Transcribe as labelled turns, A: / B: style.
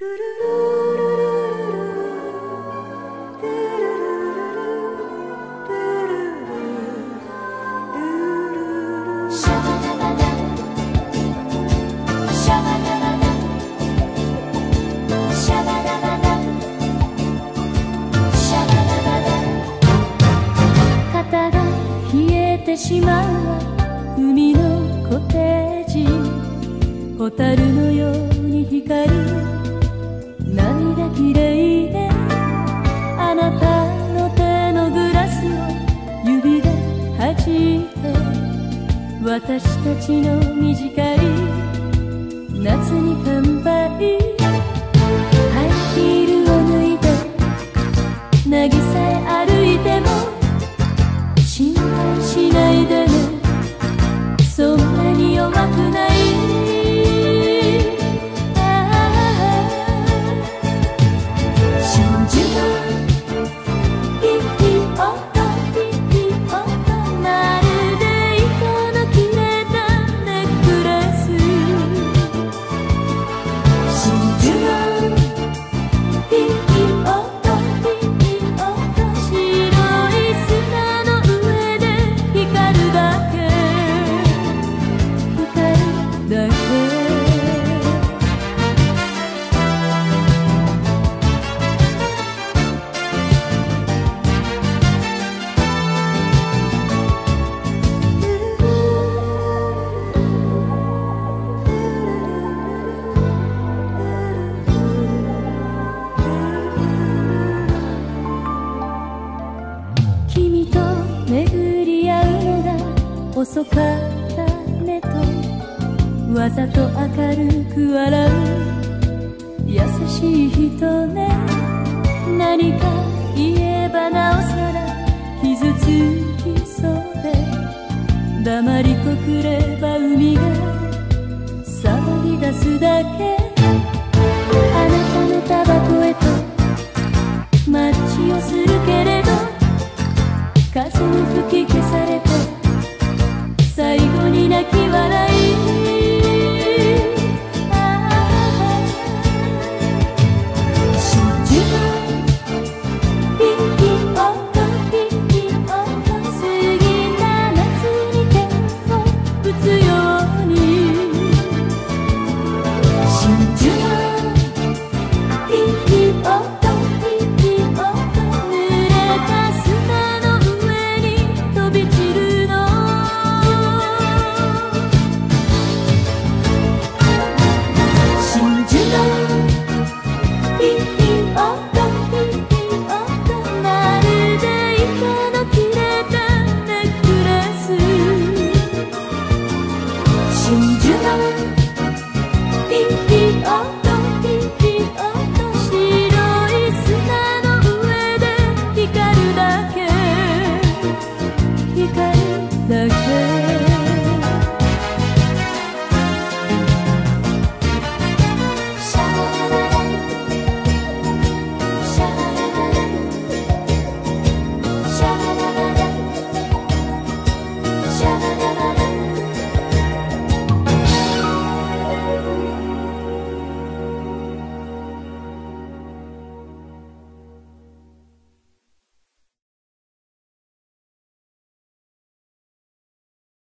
A: 肩が冷えてしまう海のコテージ蛍のように光る涙きれいであなたの手のグラスを指で弾いて私たちの短い夏に乾杯が遅かったねとわざと明るく笑う優しい人ね。何か言えばなおさら傷つきそうで。黙りこくれば海が騒ぎ出すだけ。あなたのタバコへとマッチをするけれど。風に吹き消されてき笑い你知道。